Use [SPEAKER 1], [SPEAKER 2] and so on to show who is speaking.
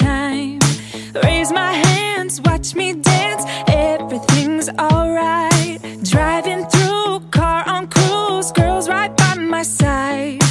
[SPEAKER 1] time. Raise my hands, watch me dance, everything's alright. Driving through, car on cruise, girls right by my side.